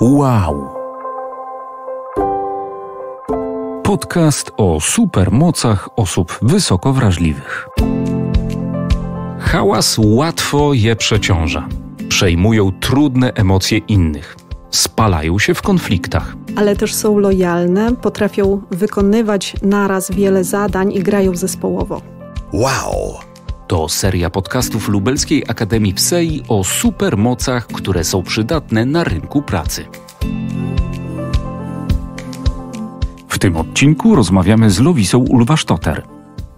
Wow! Podcast o supermocach osób wysoko wrażliwych. Hałas łatwo je przeciąża. Przejmują trudne emocje innych. Spalają się w konfliktach. ale też są lojalne, potrafią wykonywać naraz wiele zadań i grają zespołowo. Wow! To seria podcastów Lubelskiej Akademii PSEI o supermocach, które są przydatne na rynku pracy. W tym odcinku rozmawiamy z Lowisą Ulwasztoter.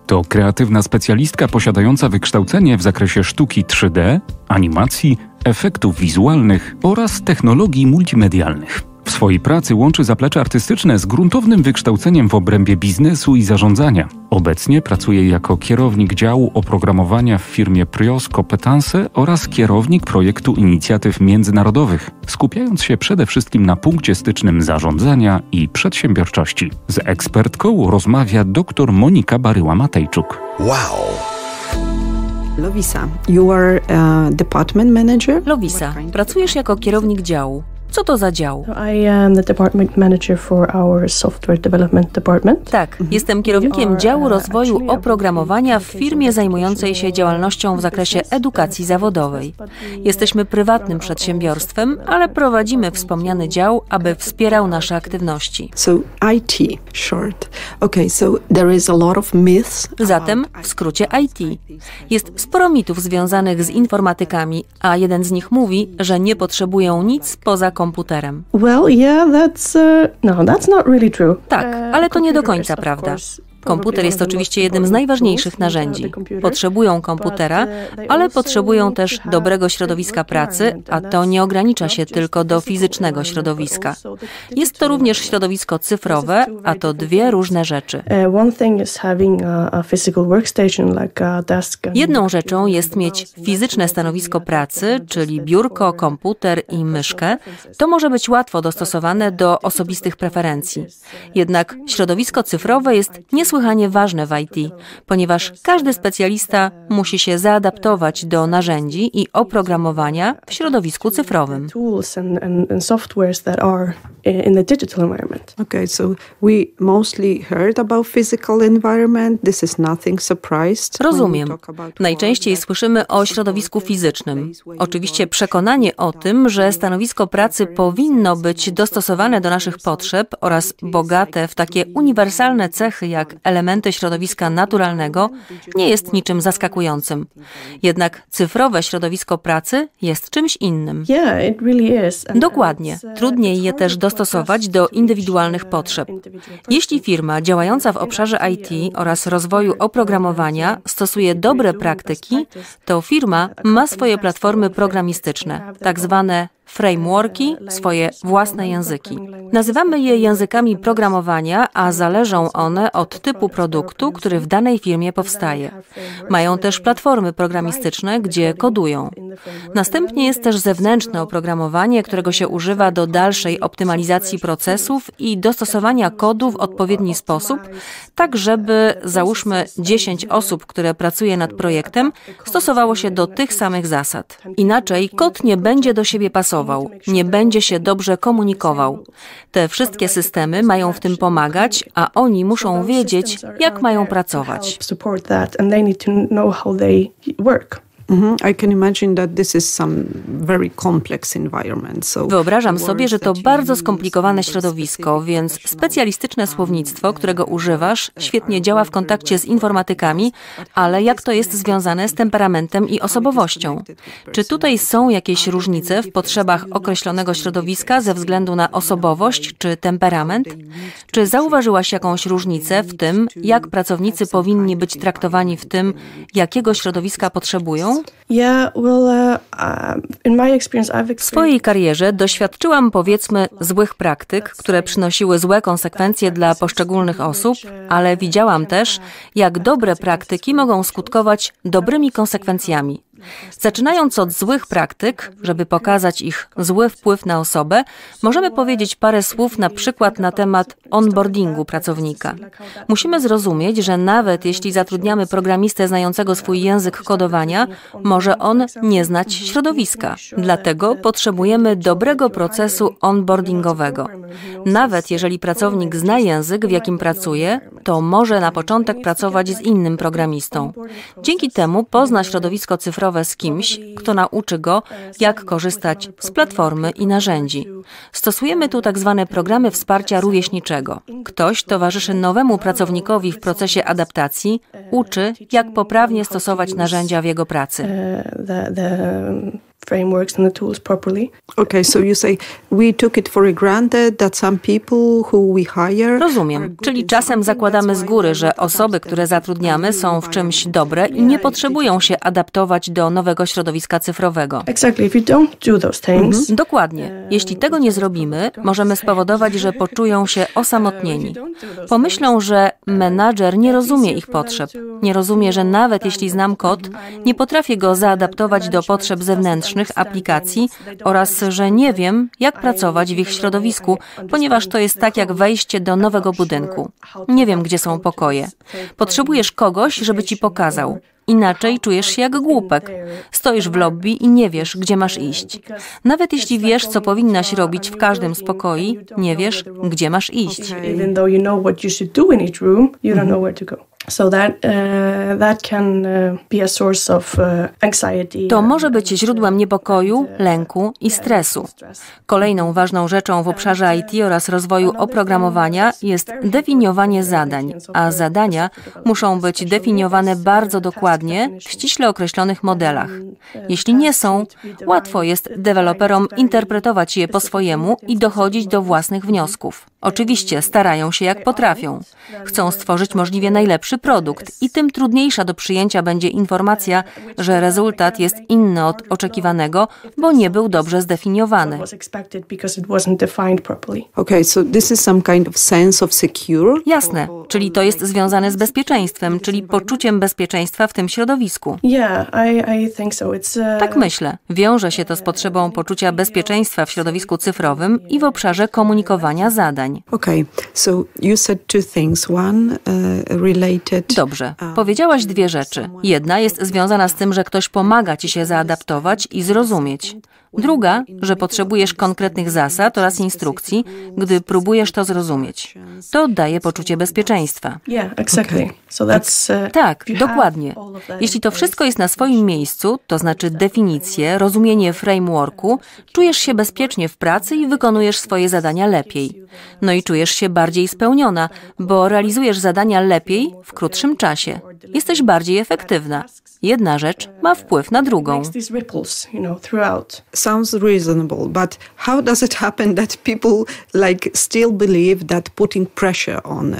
To kreatywna specjalistka posiadająca wykształcenie w zakresie sztuki 3D, animacji, efektów wizualnych oraz technologii multimedialnych. W swojej pracy łączy zaplecze artystyczne z gruntownym wykształceniem w obrębie biznesu i zarządzania. Obecnie pracuje jako kierownik działu oprogramowania w firmie Prios Competence oraz kierownik projektu inicjatyw międzynarodowych, skupiając się przede wszystkim na punkcie stycznym zarządzania i przedsiębiorczości. Z ekspertką rozmawia dr Monika Baryła-Matejczuk. Wow! Lovisa, you are a department manager? Lovisa, pracujesz jako kierownik działu. Co to za dział? I am the department manager for our software development department. Tak, jestem kierownikiem działu rozwoju oprogramowania w firmie zajmującej się działalnością w zakresie edukacji zawodowej. Jesteśmy prywatnym przedsiębiorstwem, ale prowadzimy wspomniany dział, aby wspierał nasze aktywności. So IT, short. Okay, so there is a lot of myths. Zatem, w skrócie IT. Jest sporo mitów związanych z informatykami, a jeden z nich mówi, że nie potrzebują nic poza komputerem. Well, yeah, that's uh, no, that's not really true. Tak, Uh, ale to nie do końca prawda. Komputer jest oczywiście jednym z najważniejszych narzędzi. Potrzebują komputera, uh, ale potrzebują też dobrego środowiska pracy, a to nie ogranicza się tylko do fizycznego środowiska. Jest to również środowisko cyfrowe, a to dwie różne rzeczy. Uh, Jedną rzeczą jest mieć fizyczne stanowisko pracy, czyli biurko, komputer i myszkę. To może być łatwo dostosowane do osobistych preferencji. Jednak środowisko cyfrowe jest niesłychanie ważne w IT, ponieważ każdy specjalista musi się zaadaptować do narzędzi i oprogramowania w środowisku cyfrowym. Okay, so we mostly heard about physical environment. This is nothing surprised. Rozumiem. Najczęściej słyszymy o środowisku fizycznym. Oczywiście przekonanie o tym, że stanowisko pracy powinno być dostosowane do naszych potrzeb oraz bogate w takie uniwersalne cechy jak elementy środowiska naturalnego, nie jest niczym zaskakującym. Jednak cyfrowe środowisko pracy jest czymś innym. Dokładnie. uh, Trudniej je też to dostosować do to indywidualnych uh, potrzeb. Jeśli firma działająca w obszarze IT oraz rozwoju oprogramowania stosuje dobre praktyki, to firma ma swoje platformy programistyczne, tak zwane frameworki, swoje własne języki. Nazywamy je językami programowania, a zależą one od typu produktu, który w danej firmie powstaje. Mają też platformy programistyczne, gdzie kodują. Następnie jest też zewnętrzne oprogramowanie, którego się używa do dalszej optymalizacji procesów i dostosowania kodu w odpowiedni sposób, tak żeby załóżmy 10 osób, które pracuje nad projektem, stosowało się do tych samych zasad. Inaczej kod nie będzie do siebie pasował, nie będzie się dobrze komunikował. Te wszystkie systemy mają w tym pomagać, a oni muszą wiedzieć, jak mają pracować. Mhm, I can imagine that this is some very complex environment. So Wyobrażam sobie, że to bardzo skomplikowane środowisko, więc specjalistyczne słownictwo, którego używasz, świetnie działa w kontakcie z informatykami, ale jak to jest związane z temperamentem i osobowością? Czy tutaj są jakieś różnice w potrzebach określonego środowiska ze względu na osobowość czy temperament? Czy zauważyłaś jakąś różnicę w tym, jak pracownicy powinni być traktowani w tym, jakiego środowiska potrzebują? Uh, I've W swojej karierze doświadczyłam powiedzmy złych praktyk, które przynosiły złe konsekwencje dla poszczególnych osób, ale widziałam też, jak dobre praktyki mogą skutkować dobrymi konsekwencjami Zaczynając od złych praktyk, żeby pokazać ich zły wpływ na osobę, możemy powiedzieć parę słów na przykład na temat onboardingu pracownika. Musimy zrozumieć, że nawet jeśli zatrudniamy programistę znającego swój język kodowania, może on nie znać środowiska. Dlatego potrzebujemy dobrego procesu onboardingowego. Nawet jeżeli pracownik zna język, w jakim pracuje, to może na początek pracować z innym programistą. Dzięki temu pozna środowisko cyfrowe z kimś, kto nauczy go, jak korzystać z platformy i narzędzi. Stosujemy tu tak zwane programy wsparcia rówieśniczego. Ktoś towarzyszy nowemu pracownikowi w procesie adaptacji, uczy, jak poprawnie stosować narzędzia w jego pracy. Uh, frameworks and the tools properly. Okay, so you say we took it for granted that some people who we hire. Rozumiem. Czyli czasem zakładamy z góry, że osoby, które zatrudniamy, są w czymś dobre i nie potrzebują się adaptować do nowego środowiska cyfrowego. Exactly. If you don't do those things, Dokładnie. Jeśli tego nie zrobimy, możemy spowodować, że poczują się osamotnieni. Pomyślą, że menadżer nie rozumie ich potrzeb. Nie rozumie, że nawet jeśli znam kod, nie potrafię go zaadaptować do potrzeb zewnętrznych aplikacji oraz że nie wiem, jak pracować w ich środowisku, ponieważ to jest tak jak wejście do nowego budynku. Nie wiem, gdzie są pokoje. Potrzebujesz kogoś, żeby ci pokazał. Inaczej czujesz się jak głupek. Stoisz w lobby i nie wiesz, gdzie masz iść. Nawet jeśli wiesz, co powinnaś robić w każdym z pokoi, nie wiesz, gdzie masz iść. even So that uh, that can uh, be a source of uh, anxiety. To może być źródłem niepokoju, lęku i stresu. Kolejną ważną rzeczą w obszarze IT oraz rozwoju oprogramowania jest definiowanie zadań, a zadania muszą być definiowane bardzo dokładnie w ściśle określonych modelach. Jeśli nie są, łatwo jest deweloperom interpretować je po swojemu i dochodzić do własnych wniosków. Oczywiście starają się jak potrafią. Chcą stworzyć możliwie najlepszy produkt i tym trudniejsza do przyjęcia będzie informacja, że rezultat jest inny od oczekiwanego, bo nie był dobrze zdefiniowany. Jasne, czyli to jest związane z bezpieczeństwem, czyli poczuciem bezpieczeństwa w tym środowisku. Uh, Tak myślę. Wiąże się to z potrzebą poczucia bezpieczeństwa w środowisku cyfrowym i w obszarze komunikowania zadań. Okay, so you said two things. One uh. Dobrze. Powiedziałaś dwie rzeczy. Jedna jest związana z tym, że ktoś pomaga ci się zaadaptować i zrozumieć. Druga, że potrzebujesz konkretnych zasad oraz instrukcji, gdy próbujesz to zrozumieć. To daje poczucie bezpieczeństwa. uh, Tak, dokładnie. Jeśli to wszystko jest na swoim miejscu, to znaczy definicje, rozumienie frameworku, czujesz się bezpiecznie w pracy i wykonujesz swoje zadania lepiej. No i czujesz się bardziej spełniona, bo realizujesz zadania lepiej w krótszym czasie. Jesteś bardziej efektywna. Jedna rzecz ma wpływ na drugą. Sounds reasonable, but how does it happen that people like still believe that putting pressure on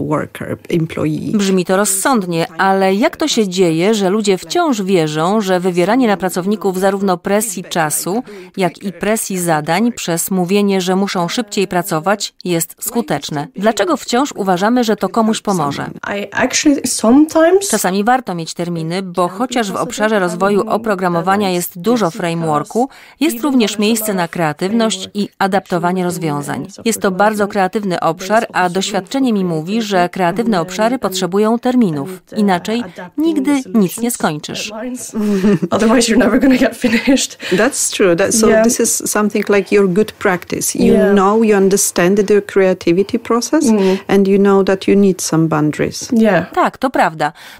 worker, employee? Brzmi to rozsądnie, ale jak to się dzieje, że ludzie wciąż wierzą, że wywieranie na pracowników zarówno presji czasu, jak i presji zadań przez mówienie, że muszą szybciej pracować, jest skuteczne? Dlaczego wciąż uważamy, że to komuś pomoże? I actually sometimes Czasami warto mieć terminy, bo chociaż w obszarze rozwoju oprogramowania jest dużo frameworku, jest również miejsce na kreatywność i adaptowanie rozwiązań. Jest to bardzo kreatywny obszar, a doświadczenie mi mówi, że kreatywne obszary potrzebują terminów. Inaczej nigdy nic nie skończysz. Otherwise, you're never going to get finished. That's true. That, so Yeah. this is something like your good practice. You Yeah. know, you understand the creativity process, and you know that you need some boundaries. Yeah. Tak, to prawda.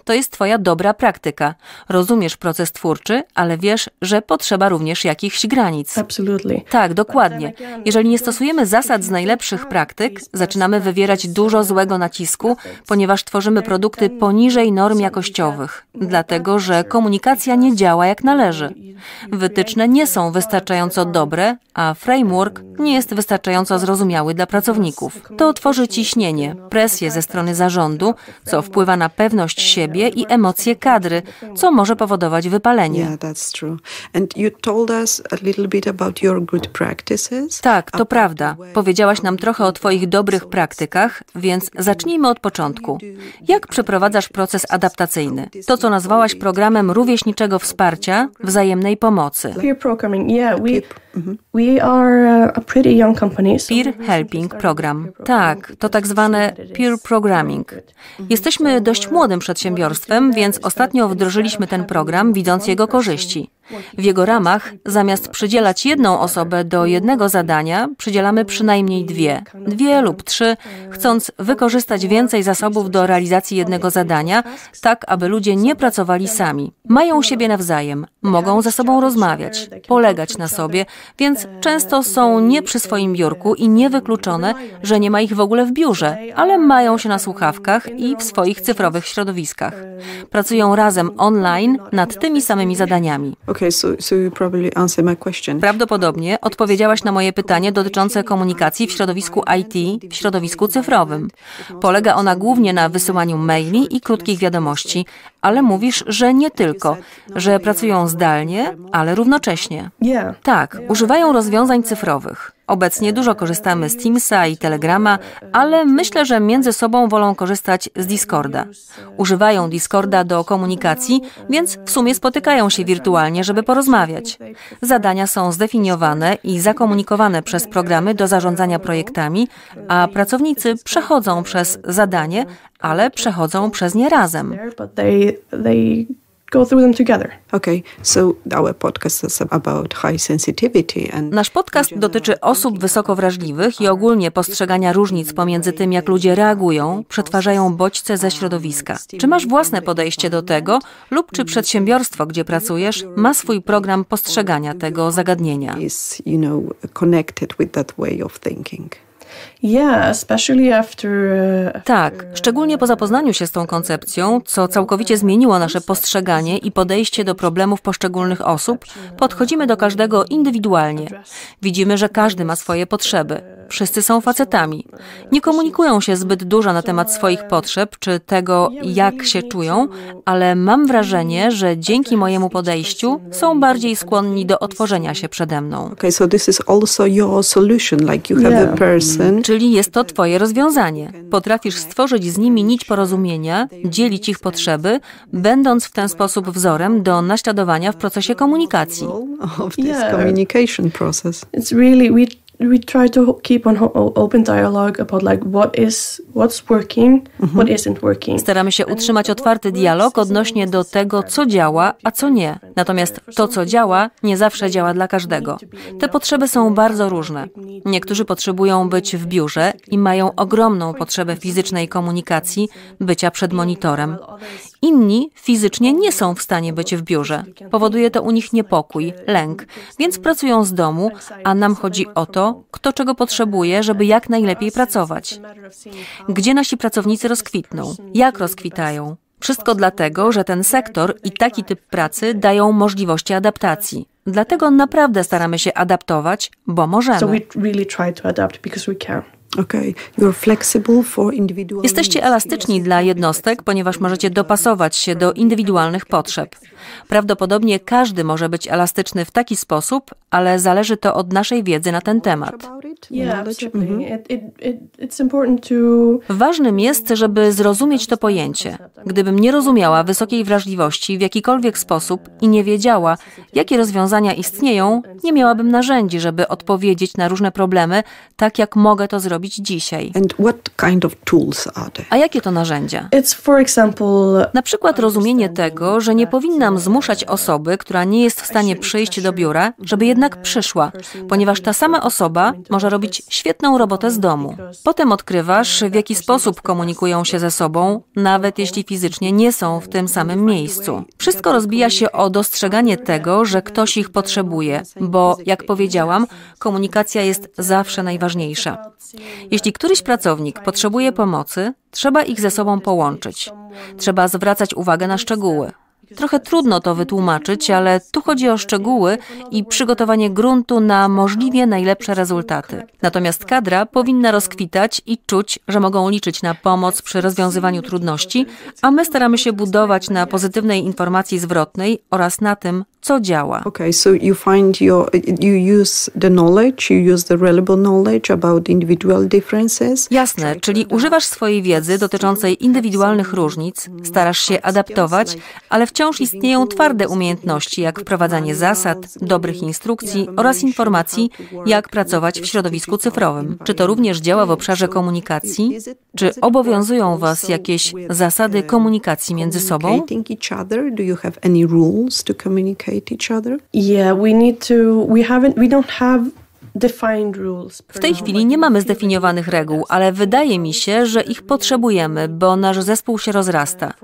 To jest twoja dobra praktyka. Rozumiesz proces twórczy, ale wiesz, że potrzeba również jakichś granic. Absolutely. Tak, dokładnie. Jeżeli nie stosujemy zasad z najlepszych praktyk, zaczynamy wywierać dużo złego nacisku, ponieważ tworzymy produkty poniżej norm jakościowych, dlatego że komunikacja nie działa jak należy. Wytyczne nie są wystarczająco dobre, a framework nie jest wystarczająco zrozumiały dla pracowników. To tworzy ciśnienie, presję ze strony zarządu, co wpływa na pewność pewność siebie i emocje kadry, co może powodować wypalenie. Tak, to prawda. Powiedziałaś nam trochę o Twoich dobrych praktykach, więc zacznijmy od początku. Jak przeprowadzasz proces adaptacyjny? To, co nazwałaś programem rówieśniczego wsparcia, wzajemnej pomocy. Peer Helping Program. Tak, to tak zwane peer programming. Jesteśmy dość młodym przedsiębiorstwem, więc ostatnio wdrożyliśmy ten program, widząc jego korzyści. W jego ramach, zamiast przydzielać jedną osobę do jednego zadania, przydzielamy przynajmniej dwie, dwie lub trzy, chcąc wykorzystać więcej zasobów do realizacji jednego zadania, tak aby ludzie nie pracowali sami. Mają siebie nawzajem, mogą ze sobą rozmawiać, polegać na sobie, więc często są nie przy swoim biurku i niewykluczone, że nie ma ich w ogóle w biurze, ale mają się na słuchawkach i w swoich cyfrowych środowiskach. Pracują razem online nad tymi samymi zadaniami. Okay, so, so you probably answer my question. Prawdopodobnie odpowiedziałaś na moje pytanie dotyczące komunikacji w środowisku IT, w środowisku cyfrowym. Polega ona głównie na wysyłaniu maili i krótkich wiadomości, ale mówisz, że nie tylko, że pracują zdalnie, ale równocześnie. Tak, używają rozwiązań cyfrowych. Obecnie dużo korzystamy z Teamsa i Telegrama, ale myślę, że między sobą wolą korzystać z Discorda. Używają Discorda do komunikacji, więc w sumie spotykają się wirtualnie, żeby porozmawiać. Zadania są zdefiniowane i zakomunikowane przez programy do zarządzania projektami, a pracownicy przechodzą przez zadanie, ale przechodzą przez nie razem. Go through them together. Okay, so our podcast is about high sensitivity and Nasz podcast dotyczy osób wysoko wrażliwych i ogólnie postrzegania różnic pomiędzy tym, jak ludzie reagują, przetwarzają bodźce ze środowiska. Czy masz własne podejście do tego, lub czy przedsiębiorstwo, gdzie pracujesz, ma swój program postrzegania tego zagadnienia? is, you know, connected with that way of thinking. Uh, Tak, szczególnie po zapoznaniu się z tą koncepcją, co całkowicie zmieniło nasze postrzeganie i podejście do problemów poszczególnych osób, podchodzimy do każdego indywidualnie. Widzimy, że każdy ma swoje potrzeby. Wszyscy są facetami. Nie komunikują się zbyt dużo na temat swoich potrzeb czy tego, jak się czują, ale mam wrażenie, że dzięki mojemu podejściu są bardziej skłonni do otworzenia się przede mną. Okay, so this is also your solution, like you have a Yeah. person. Czyli jest to Twoje rozwiązanie. Potrafisz stworzyć z nimi nić porozumienia, dzielić ich potrzeby, będąc w ten sposób wzorem do naśladowania w procesie komunikacji. of this Yeah. communication process. it's really we we try to keep on open dialogue about like what is what's working, what isn't working. Staramy się utrzymać otwarty dialog odnośnie do tego, co działa, a co nie. Natomiast to, co działa, nie zawsze działa dla każdego. Te potrzeby są bardzo różne. Niektórzy potrzebują być w biurze i mają ogromną potrzebę fizycznej komunikacji, bycia przed monitorem. Inni fizycznie nie są w stanie być w biurze. Powoduje to u nich niepokój, lęk, więc pracują z domu, a nam chodzi o to, kto czego potrzebuje, żeby jak najlepiej pracować. Gdzie nasi pracownicy rozkwitną? Jak rozkwitają? Wszystko dlatego, że ten sektor i taki typ pracy dają możliwości adaptacji. Dlatego naprawdę staramy się adaptować, bo możemy. Jesteście elastyczni dla jednostek, ponieważ możecie dopasować się do indywidualnych potrzeb. Prawdopodobnie każdy może być elastyczny w taki sposób, ale zależy to od naszej wiedzy na ten temat. To Ważnym jest, żeby zrozumieć to pojęcie. Gdybym nie rozumiała wysokiej wrażliwości w jakikolwiek sposób i nie wiedziała, jakie rozwiązania istnieją, nie miałabym narzędzi, żeby odpowiedzieć na różne problemy, tak jak mogę to zrobić dzisiaj. And what kind of tools are there? A jakie to narzędzia? It's for example Na przykład rozumienie tego, że nie powinnam zmuszać osoby, która nie jest w stanie przyjść do biura, żeby jednak przyszła, ponieważ ta sama osoba może robić świetną robotę z domu. Potem odkrywasz, w jaki sposób komunikują się ze sobą, nawet jeśli fizycznie nie są w tym samym miejscu. Wszystko rozbija się o dostrzeganie tego, że ktoś ich potrzebuje, bo, jak powiedziałam, komunikacja jest zawsze najważniejsza. Jeśli któryś pracownik potrzebuje pomocy, trzeba ich ze sobą połączyć. Trzeba zwracać uwagę na szczegóły. Trochę trudno to wytłumaczyć, ale tu chodzi o szczegóły i przygotowanie gruntu na możliwie najlepsze rezultaty. Natomiast kadra powinna rozkwitać i czuć, że mogą liczyć na pomoc przy rozwiązywaniu trudności, a my staramy się budować na pozytywnej informacji zwrotnej oraz na tym, co działa. Okay, so you find your you use the knowledge, you use the reliable knowledge about individual differences. Jasne, czyli używasz swojej wiedzy dotyczącej indywidualnych różnic, starasz się adaptować, ale wciąż istnieją twarde umiejętności, jak wprowadzanie zasad, dobrych instrukcji oraz informacji, jak pracować w środowisku cyfrowym. Czy to również działa w obszarze komunikacji? Czy obowiązują Was jakieś zasady komunikacji między sobą? Do you have any rules to communicate each other? Yeah, we need to. We haven't. We don't have defined rules. W tej chwili nie mamy zdefiniowanych reguł, ale wydaje mi się, że ich potrzebujemy, bo nasz zespół się rozrasta.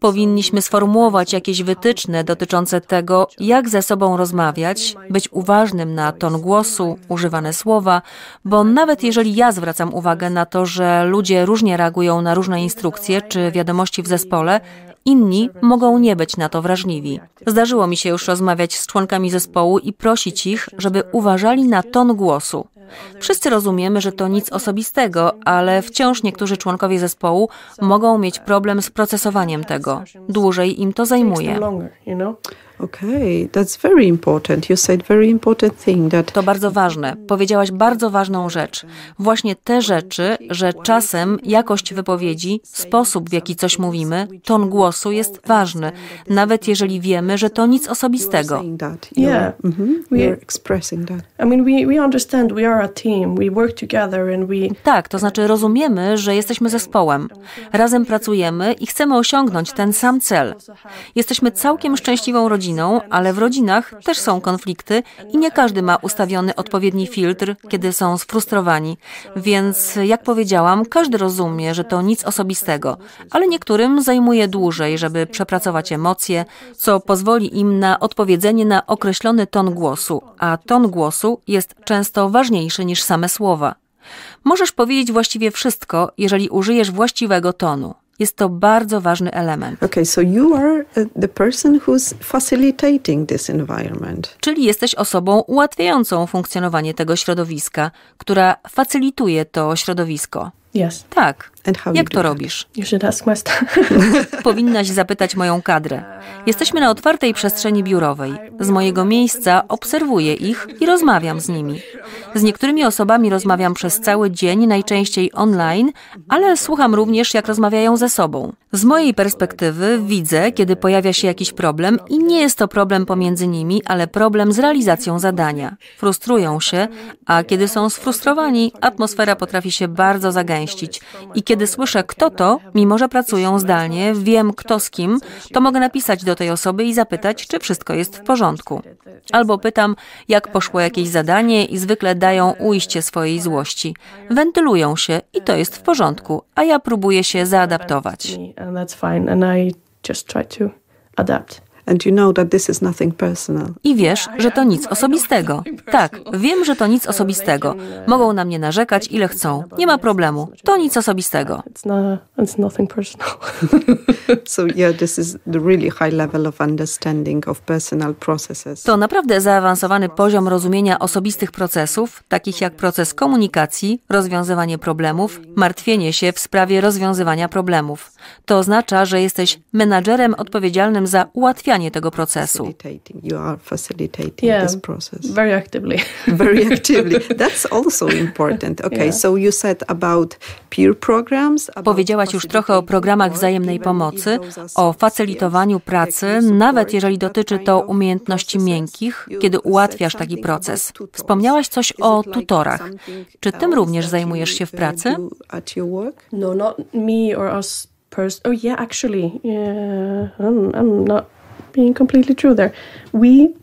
Powinniśmy sformułować jakieś wytyczne dotyczące tego, jak ze sobą rozmawiać, być uważnym na ton głosu, używane słowa, bo nawet jeżeli ja zwracam uwagę na to, że ludzie różnie reagują na różne instrukcje czy wiadomości w zespole, Inni mogą nie być na to wrażliwi. Zdarzyło mi się już rozmawiać z członkami zespołu i prosić ich, żeby uważali na ton głosu. Wszyscy rozumiemy, że to nic osobistego, ale wciąż niektórzy członkowie zespołu mogą mieć problem z procesowaniem tego. Dłużej im to zajmuje. Okay, that's very important. You said very important thing that To bardzo ważne. Powiedziałaś bardzo ważną rzecz. Właśnie te rzeczy, że czasem jakość wypowiedzi, sposób w jaki coś mówimy, ton głosu jest ważny, nawet jeżeli wiemy, że to nic osobistego. Yeah. You're, mhm, We- you're expressing that. I mean, we, we understand we are Tak, to znaczy rozumiemy, że jesteśmy zespołem. Razem pracujemy i chcemy osiągnąć ten sam cel. Jesteśmy całkiem szczęśliwą rodziną, ale w rodzinach też są konflikty i nie każdy ma ustawiony odpowiedni filtr, kiedy są sfrustrowani. Więc, jak powiedziałam, każdy rozumie, że to nic osobistego, ale niektórym zajmuje dłużej, żeby przepracować emocje, co pozwoli im na odpowiedzenie na określony ton głosu, a ton głosu jest często ważniejszy niż same słowa. Możesz powiedzieć właściwie wszystko, jeżeli użyjesz właściwego tonu. Jest to bardzo ważny element. Okay, so you are uh, the person who's facilitating this environment. Czyli jesteś osobą ułatwiającą funkcjonowanie tego środowiska, która facylituje to środowisko. Yes. Tak. And how you Jak to robisz? You should ask my staff. Powinnaś zapytać moją kadrę. Jesteśmy na otwartej przestrzeni biurowej. Z mojego miejsca obserwuję ich i rozmawiam z nimi. Z niektórymi osobami rozmawiam przez cały dzień, najczęściej online, ale słucham również, jak rozmawiają ze sobą. Z mojej perspektywy widzę, kiedy pojawia się jakiś problem i nie jest to problem pomiędzy nimi, ale problem z realizacją zadania. Frustrują się, a kiedy są sfrustrowani, atmosfera potrafi się bardzo zagęścić. I kiedy słyszę, kto to, mimo że pracują zdalnie, wiem kto z kim, to mogę napisać do tej osoby i zapytać, czy wszystko jest w porządku. Albo pytam, jak poszło jakieś zadanie i zwykle dają ujście swojej złości. Wentylują się i to jest w porządku, a ja próbuję się zaadaptować. I just try to adapt. And you know that this is nothing personal. I wiesz, że to nic osobistego. Tak, wiem, że to nic osobistego. Mogą na mnie narzekać ile chcą. Nie ma problemu. To nic osobistego. To naprawdę zaawansowany poziom rozumienia osobistych procesów, takich jak proces komunikacji, rozwiązywanie problemów, martwienie się w sprawie rozwiązywania problemów. To oznacza, że jesteś menadżerem odpowiedzialnym za ułatwianie tego procesu. You are facilitating Yeah. this process. Very actively. very actively. That's also important. Okay, Yeah. so you said about peer programs. about Powiedziałaś już trochę o programach wzajemnej pomocy, o facylitowaniu pracy, nawet jeżeli dotyczy to umiejętności miękkich, kiedy ułatwiasz taki proces. Wspomniałaś coś o tutorach. Czy tym również zajmujesz się w pracy? Your work? No, not me or us person. Oh yeah, actually, yeah. I'm, I'm not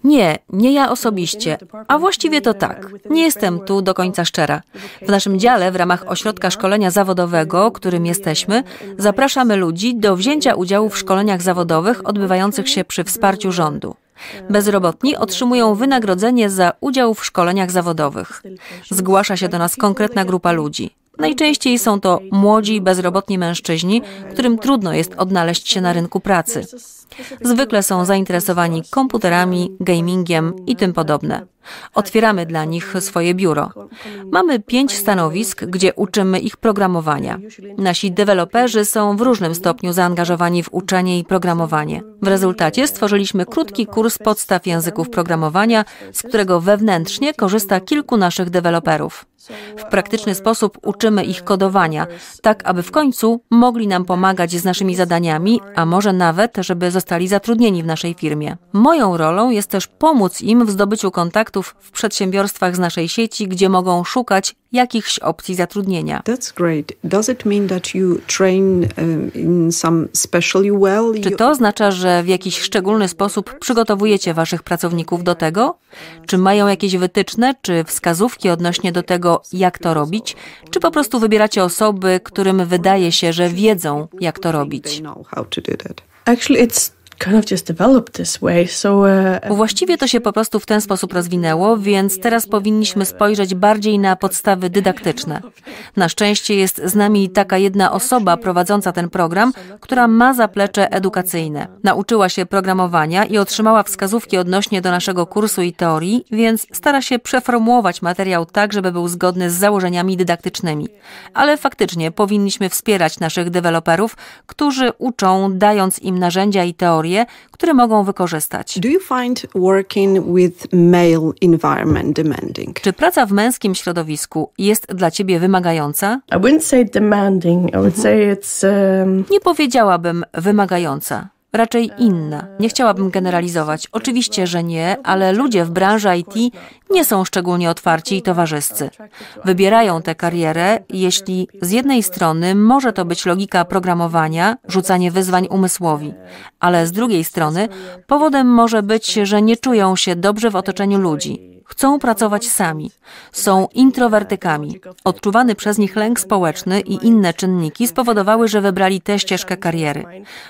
Nie, nie ja osobiście, a właściwie to tak. Nie jestem tu do końca szczera. W naszym dziale, w ramach ośrodka szkolenia zawodowego, którym jesteśmy, zapraszamy ludzi do wzięcia udziału w szkoleniach zawodowych odbywających się przy wsparciu rządu. Bezrobotni otrzymują wynagrodzenie za udział w szkoleniach zawodowych. Zgłasza się do nas konkretna grupa ludzi. Najczęściej są to młodzi, bezrobotni mężczyźni, którym trudno jest odnaleźć się na rynku pracy. Zwykle są zainteresowani komputerami, gamingiem i tym podobne. Otwieramy dla nich swoje biuro. Mamy pięć stanowisk, gdzie uczymy ich programowania. Nasi deweloperzy są w różnym stopniu zaangażowani w uczenie i programowanie. W rezultacie stworzyliśmy krótki kurs podstaw języków programowania, z którego wewnętrznie korzysta kilku naszych deweloperów. W praktyczny sposób uczymy ich kodowania, tak aby w końcu mogli nam pomagać z naszymi zadaniami, a może nawet, żeby zostali zatrudnieni w naszej firmie. Moją rolą jest też pomóc im w zdobyciu kontaktów w przedsiębiorstwach z naszej sieci, gdzie mogą szukać jakichś opcji zatrudnienia. Czy to oznacza, że w jakiś szczególny sposób przygotowujecie waszych pracowników do tego? Czy mają jakieś wytyczne czy wskazówki odnośnie do tego, jak to robić? Czy po prostu wybieracie osoby, którym wydaje się, że wiedzą, jak to robić? Actually, it's właściwie to się po prostu w ten sposób rozwinęło, więc teraz powinniśmy spojrzeć bardziej na podstawy dydaktyczne. Na szczęście jest z nami taka jedna osoba prowadząca ten program, która ma zaplecze edukacyjne. Nauczyła się programowania i otrzymała wskazówki odnośnie do naszego kursu i teorii, więc stara się przeformułować materiał tak, żeby był zgodny z założeniami dydaktycznymi. Ale faktycznie powinniśmy wspierać naszych deweloperów, którzy uczą, dając im narzędzia i teorie, teorie, które mogą wykorzystać. Czy praca w męskim środowisku jest dla ciebie wymagająca? Um, Nie powiedziałabym wymagająca raczej inna. Nie chciałabym generalizować. Oczywiście, że nie, ale ludzie w branży IT nie są szczególnie otwarci i towarzyscy. Wybierają tę karierę, jeśli z jednej strony może to być logika programowania, rzucanie wyzwań umysłowi, ale z drugiej strony powodem może być, że nie czują się dobrze w otoczeniu ludzi Chcą pracować sami. Są introwertykami. Odczuwany przez nich lęk społeczny i inne czynniki spowodowały, że wybrali tę ścieżkę kariery.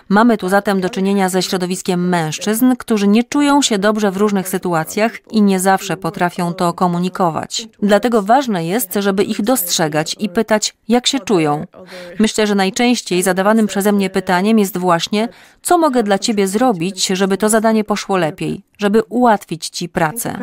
Mamy tu zatem do czynienia ze środowiskiem mężczyzn, którzy nie czują się dobrze w różnych sytuacjach i nie zawsze potrafią to komunikować. Dlatego ważne jest, żeby ich dostrzegać i pytać, jak się czują. Myślę, że najczęściej zadawanym przeze mnie pytaniem jest właśnie, co mogę dla ciebie zrobić, żeby to zadanie poszło lepiej, żeby ułatwić ci pracę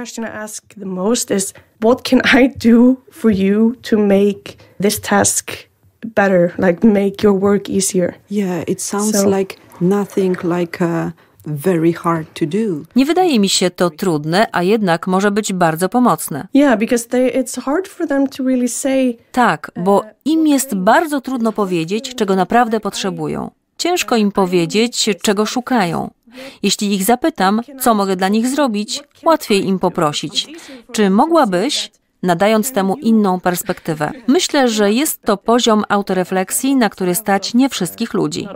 ask the most is what can I do for you to make this task better, like make your work easier? Yeah, it sounds so, like nothing like a very hard to do. Nie wydaje mi się to trudne, a jednak może być bardzo pomocne. Yeah, because they, it's hard for them to really say. Tak, bo im jest bardzo trudno powiedzieć, czego naprawdę potrzebują. Ciężko im powiedzieć, czego szukają. Jeśli ich zapytam, co mogę dla nich zrobić, łatwiej im poprosić. Czy mogłabyś, nadając temu inną perspektywę. Myślę, że jest to poziom autorefleksji, na który stać nie wszystkich ludzi.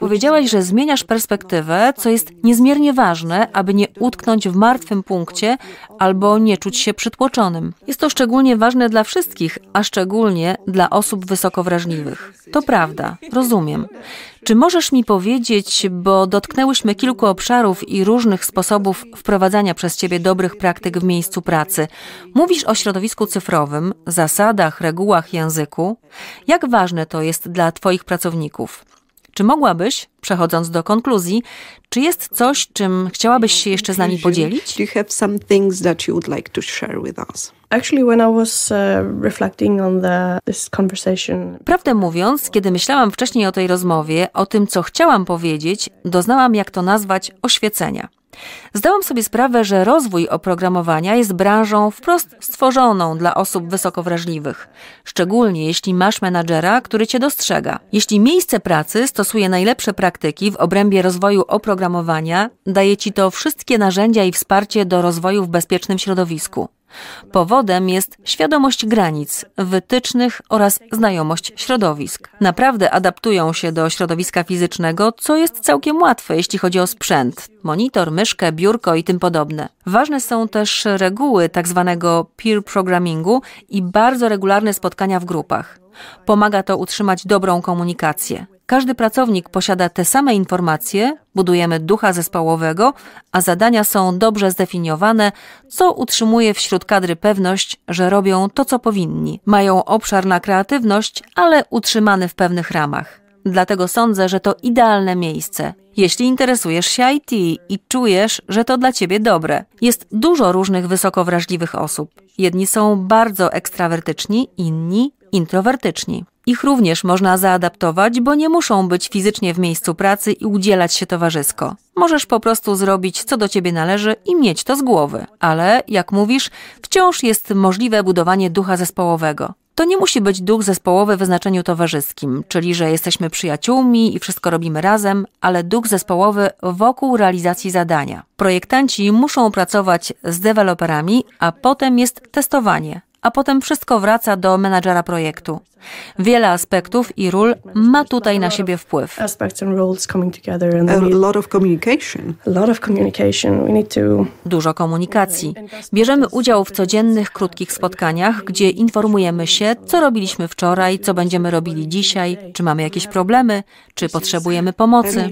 Powiedziałaś, że zmieniasz perspektywę, co jest niezmiernie ważne, aby nie utknąć w martwym punkcie albo nie czuć się przytłoczonym. Jest to szczególnie ważne dla wszystkich, a szczególnie dla osób wysoko wrażliwych. To prawda, rozumiem. Czy możesz mi powiedzieć, bo dotknęłyśmy kilku obszarów i różnych sposobów wprowadzania przez Ciebie dobrych praktyk w miejscu pracy. Mówisz o środowisku cyfrowym, zasadach, regułach języku. Jak ważne to jest dla Twoich pracowników? Czy mogłabyś, przechodząc do konkluzji, czy jest coś, czym chciałabyś się jeszcze z nami podzielić? Do you have some things that you would like to share with us? Prawdę mówiąc, kiedy myślałam wcześniej o tej rozmowie, o tym, co chciałam powiedzieć, doznałam, jak to nazwać, oświecenia. Zdałam sobie sprawę, że rozwój oprogramowania jest branżą wprost stworzoną dla osób wysoko wrażliwych, szczególnie jeśli masz menadżera, który cię dostrzega. Jeśli miejsce pracy stosuje najlepsze praktyki w obrębie rozwoju oprogramowania, daje ci to wszystkie narzędzia i wsparcie do rozwoju w bezpiecznym środowisku. Powodem jest świadomość granic, wytycznych oraz znajomość środowisk. Naprawdę adaptują się do środowiska fizycznego, co jest całkiem łatwe, jeśli chodzi o sprzęt monitor, myszkę, biurko i tym podobne. Ważne są też reguły tzw. Tak peer programmingu i bardzo regularne spotkania w grupach. Pomaga to utrzymać dobrą komunikację. Każdy pracownik posiada te same informacje, budujemy ducha zespołowego, a zadania są dobrze zdefiniowane, co utrzymuje wśród kadry pewność, że robią to, co powinni. Mają obszar na kreatywność, ale utrzymany w pewnych ramach. Dlatego sądzę, że to idealne miejsce. Jeśli interesujesz się IT i czujesz, że to dla ciebie dobre, jest dużo różnych wysoko wrażliwych osób. Jedni są bardzo ekstrawertyczni, inni introwertyczni. Ich również można zaadaptować, bo nie muszą być fizycznie w miejscu pracy i udzielać się towarzysko. Możesz po prostu zrobić, co do ciebie należy i mieć to z głowy. Ale, jak mówisz, wciąż jest możliwe budowanie ducha zespołowego. To nie musi być duch zespołowy w znaczeniu towarzyskim, czyli że jesteśmy przyjaciółmi i wszystko robimy razem, ale duch zespołowy wokół realizacji zadania. Projektanci muszą pracować z deweloperami, a potem jest testowanie, a potem wszystko wraca do menadżera projektu. Wiele aspektów i ról ma tutaj na siebie wpływ. Dużo komunikacji. Bierzemy udział w codziennych, krótkich spotkaniach, gdzie informujemy się, co robiliśmy wczoraj, co będziemy robili dzisiaj, czy mamy jakieś problemy, czy potrzebujemy pomocy.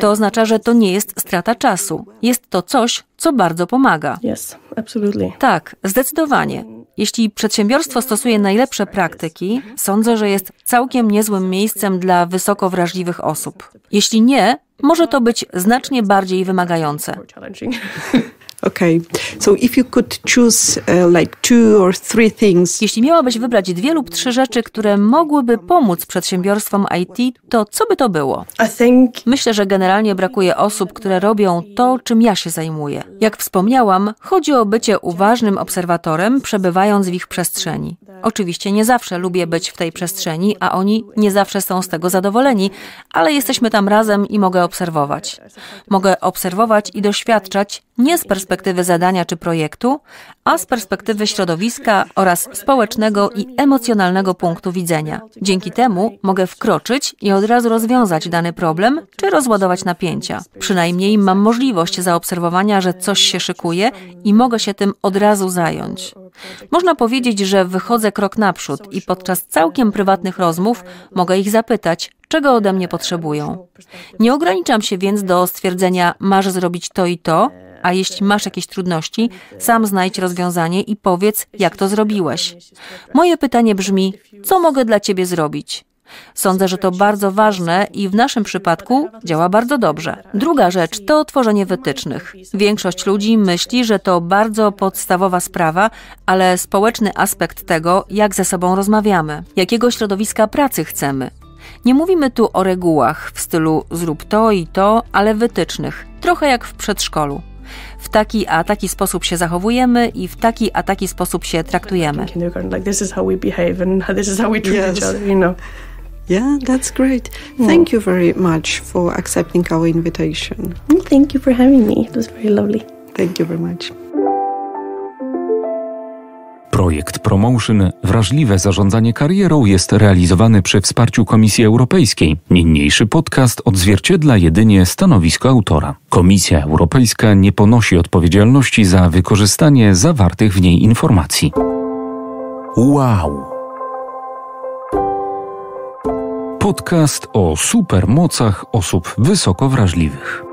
To oznacza, że to nie jest strata czasu. Jest to coś, co bardzo pomaga. Tak, zdecydowanie. Jeśli przedsiębiorstwo stosuje najlepsze praktyki, sądzę, że jest całkiem niezłym miejscem dla wysoko wrażliwych osób. Jeśli nie, może to być znacznie bardziej wymagające. Okay. So if you could choose uh, like two or three things. Jeśli miałabyś wybrać dwie lub trzy rzeczy, które mogłyby pomóc przedsiębiorstwom IT, to co by to było? I think... Myślę, że generalnie brakuje osób, które robią to, czym ja się zajmuję. Jak wspomniałam, chodzi o bycie uważnym obserwatorem, przebywając w ich przestrzeni. Oczywiście nie zawsze lubię być w tej przestrzeni, a oni nie zawsze są z tego zadowoleni, ale jesteśmy tam razem i mogę obserwować. Mogę obserwować i doświadczać nie z perspektywy zadania czy projektu, a z perspektywy środowiska oraz społecznego i emocjonalnego punktu widzenia. Dzięki temu mogę wkroczyć i od razu rozwiązać dany problem czy rozładować napięcia. Przynajmniej mam możliwość zaobserwowania, że coś się szykuje i mogę się tym od razu zająć. Można powiedzieć, że wychodzę krok naprzód i podczas całkiem prywatnych rozmów mogę ich zapytać, czego ode mnie potrzebują. Nie ograniczam się więc do stwierdzenia, masz zrobić to i to, a jeśli masz jakieś trudności, sam znajdź rozwiązanie i powiedz, jak to zrobiłeś. Moje pytanie brzmi: co mogę dla ciebie zrobić? Sądzę, że to bardzo ważne i w naszym przypadku działa bardzo dobrze. Druga rzecz to tworzenie wytycznych. Większość ludzi myśli, że to bardzo podstawowa sprawa, ale społeczny aspekt tego, jak ze sobą rozmawiamy, jakiego środowiska pracy chcemy. Nie mówimy tu o regułach w stylu zrób to i to, ale wytycznych, trochę jak w przedszkolu w taki a taki sposób się zachowujemy i w taki a taki sposób się traktujemy. Yeah, that's great. Thank you very much for accepting our invitation. Thank you for having me. It was very lovely. Thank you very much. Projekt Promotion Wrażliwe zarządzanie karierą jest realizowany przy wsparciu Komisji Europejskiej. Niniejszy podcast odzwierciedla jedynie stanowisko autora. Komisja Europejska nie ponosi odpowiedzialności za wykorzystanie zawartych w niej informacji. Wow! Podcast o supermocach osób wysoko wrażliwych.